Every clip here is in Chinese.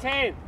10.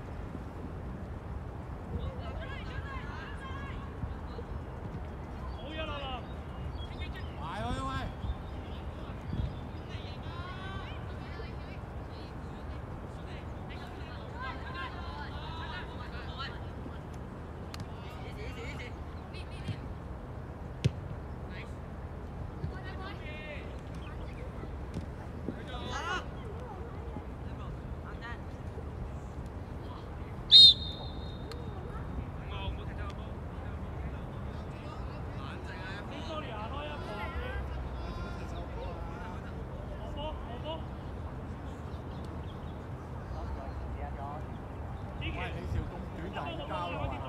Dollar.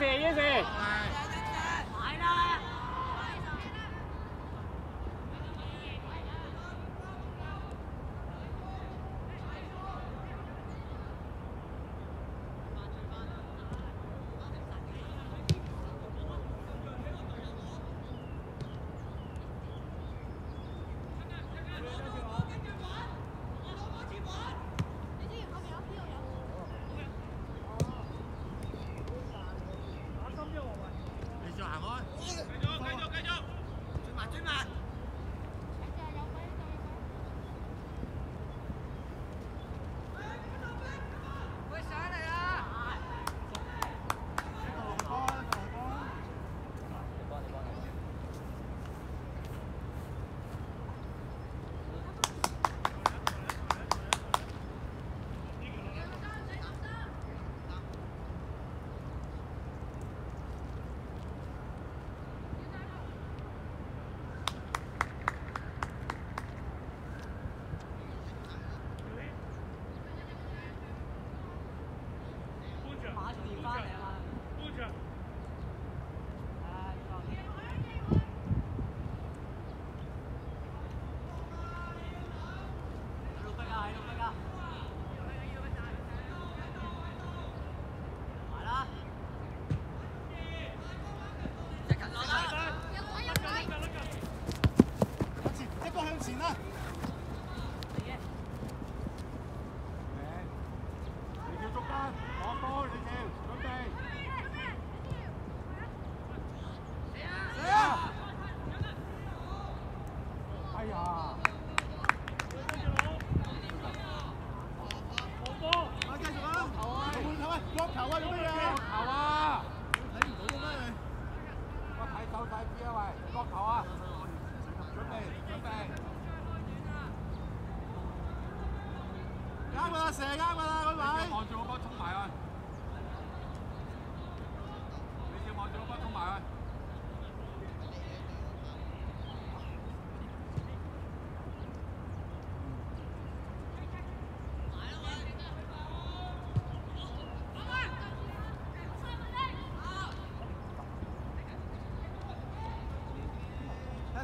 谢谢，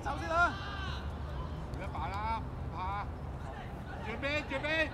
走先啦。不要摆啦不怕。准备准备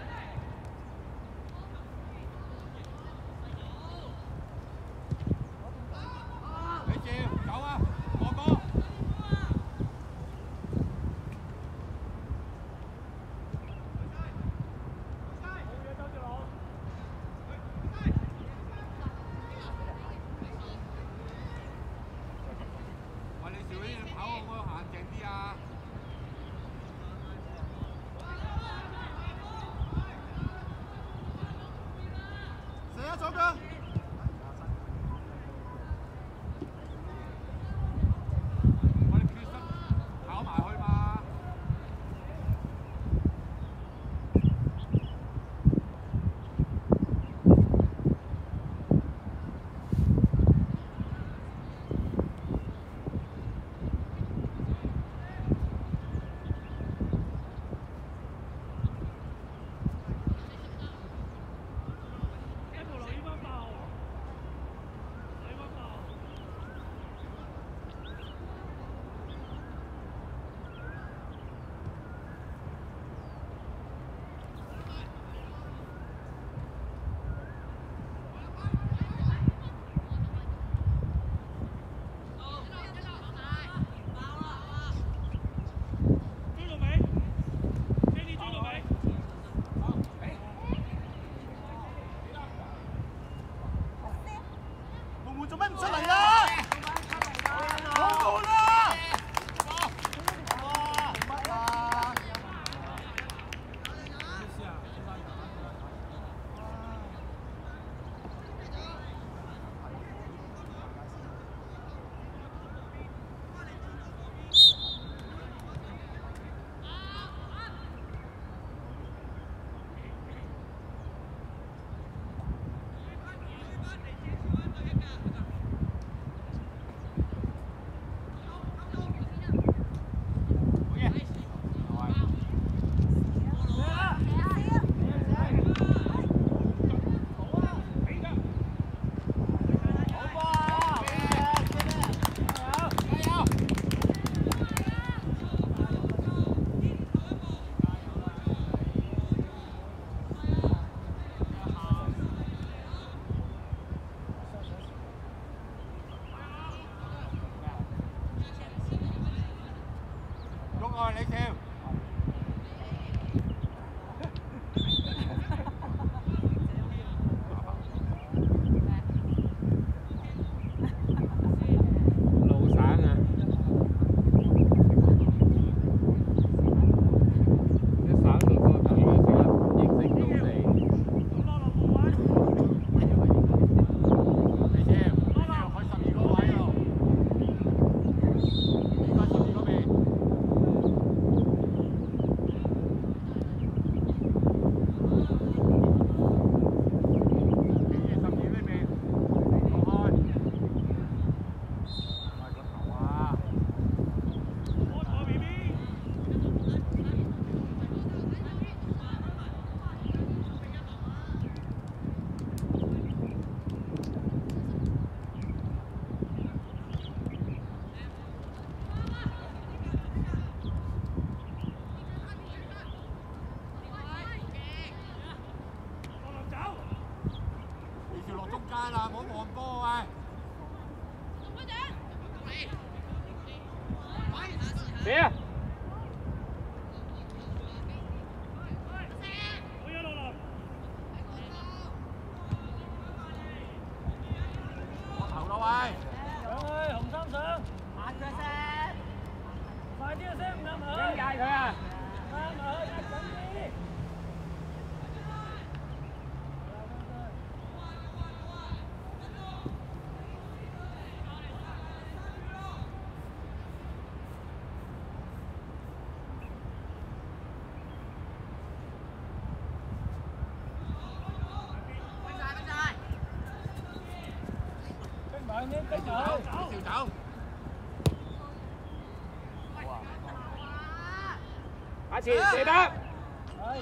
打前射得，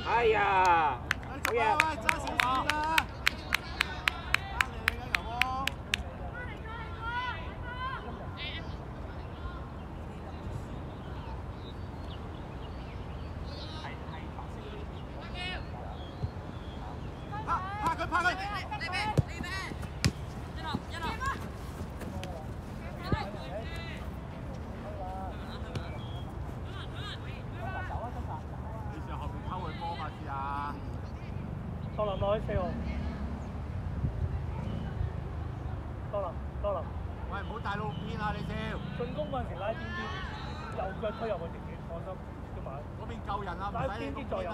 哎呀，好嘢！佢推入去，自己放心，今晚嗰邊救人啊，唔使你咁多位。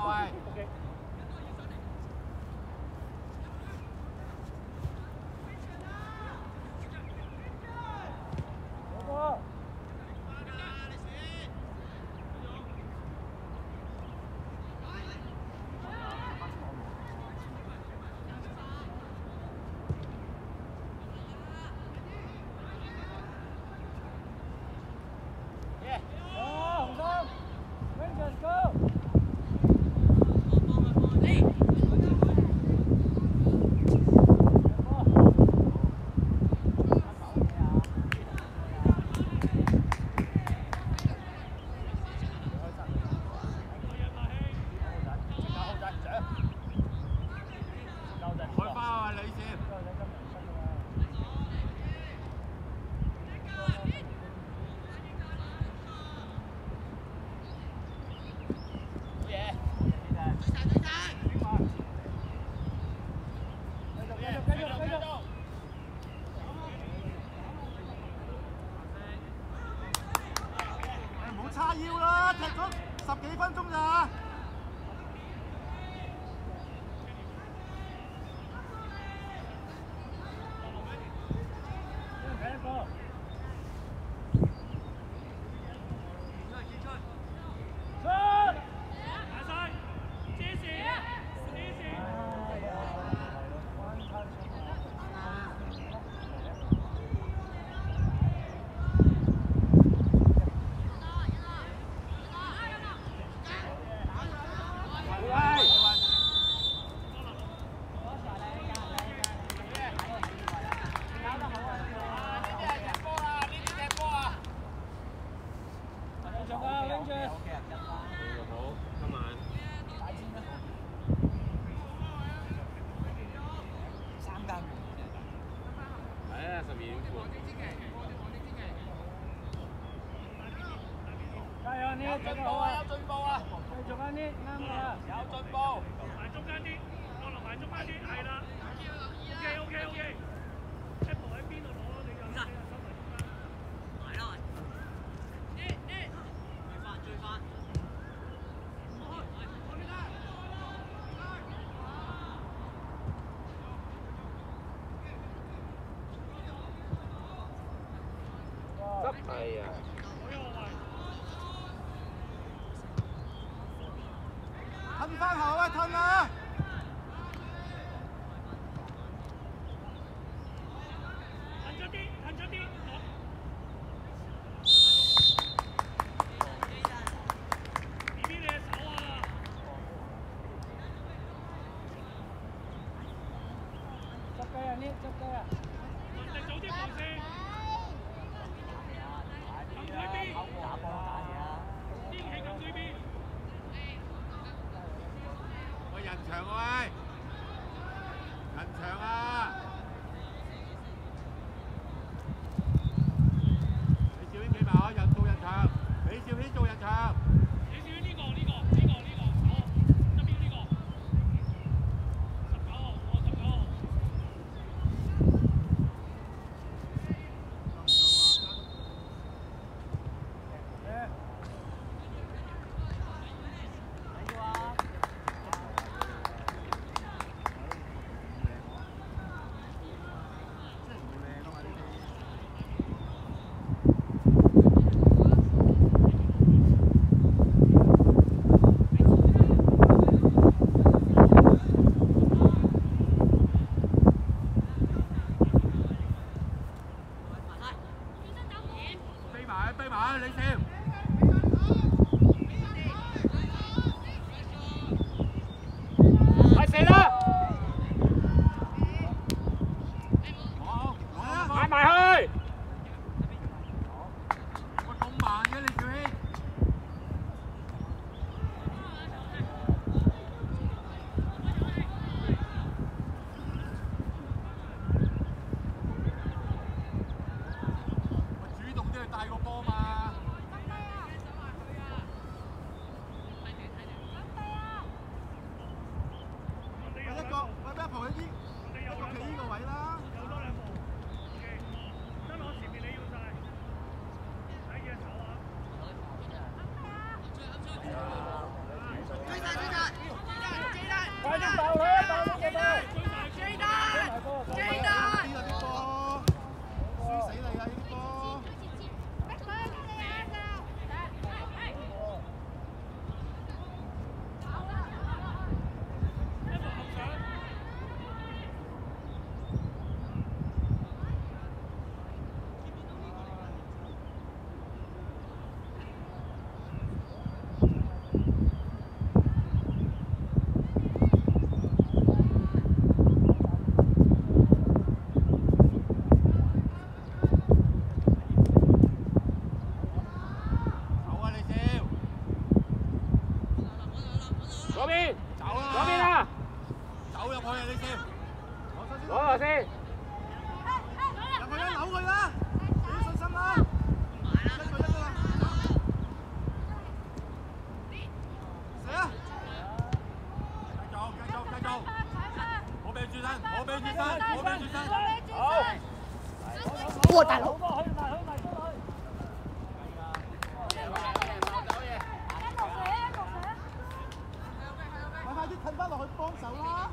哎呀，我有啊。啊。吞返口啊，吞啊。吞咗啲，吞。十個廿呢？十個呀？問你早啲講先。我人長啊喂。人長啊。 ขอ包吗快快啲褪翻落去幫手啦！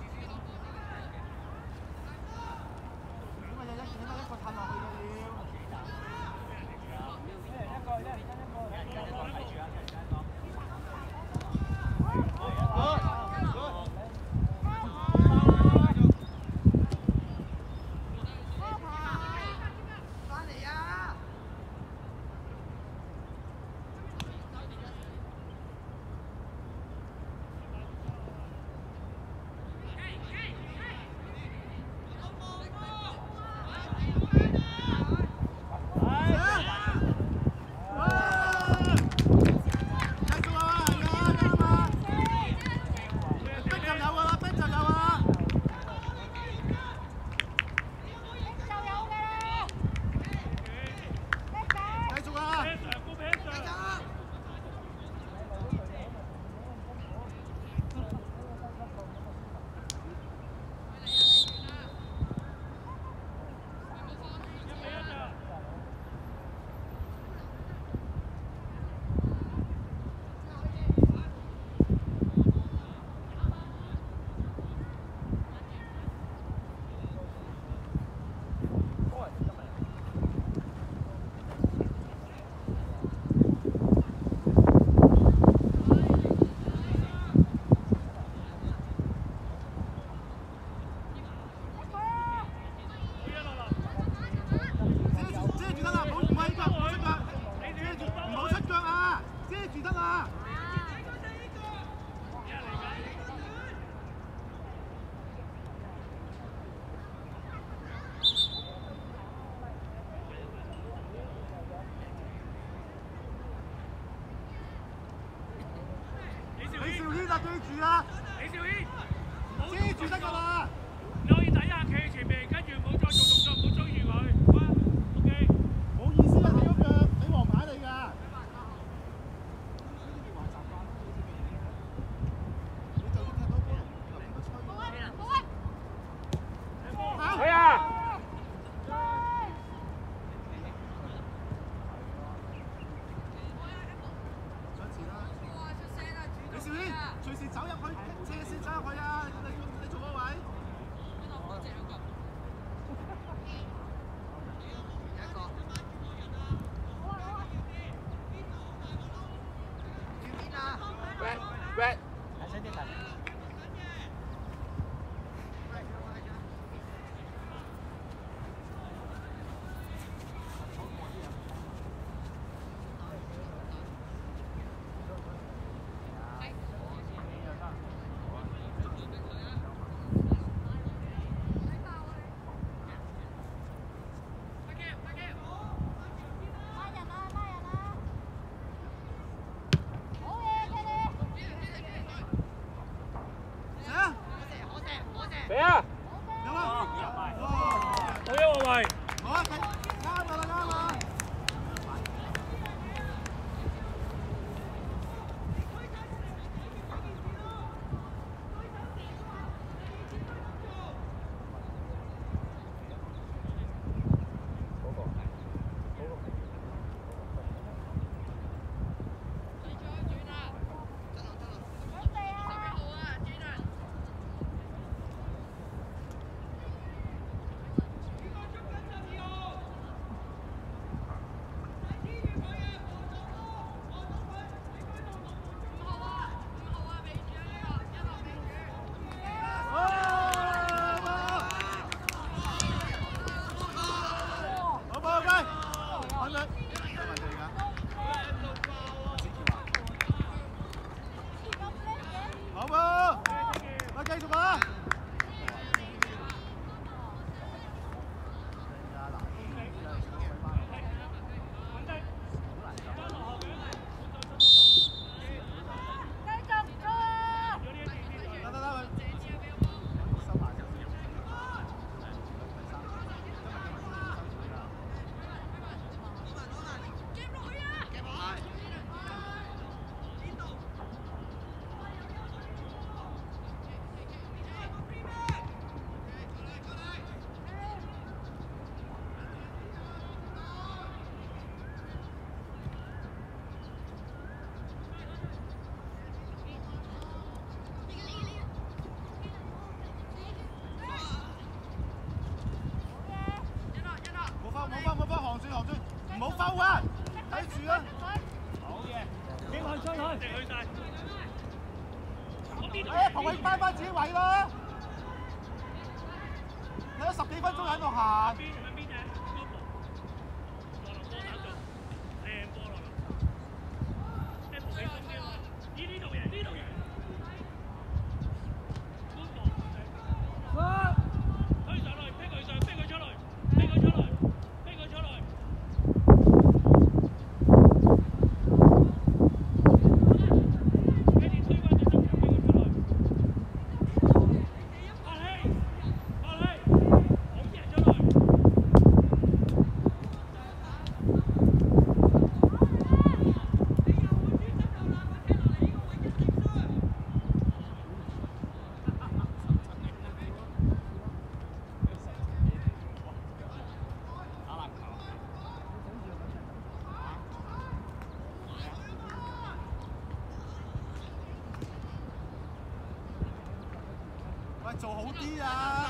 做好啲啊！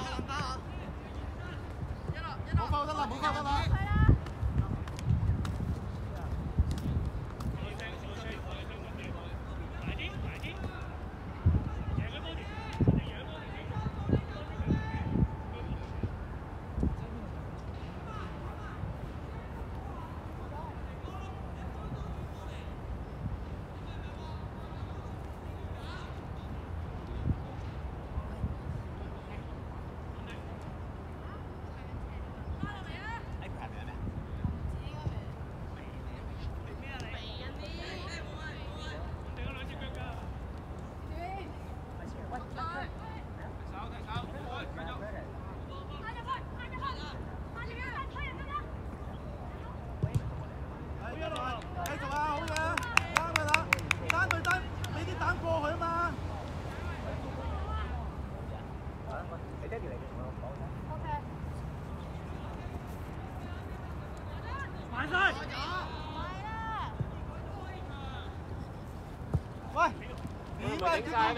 得啦得啦，一啦，冇得啦，冇爆得啦。下一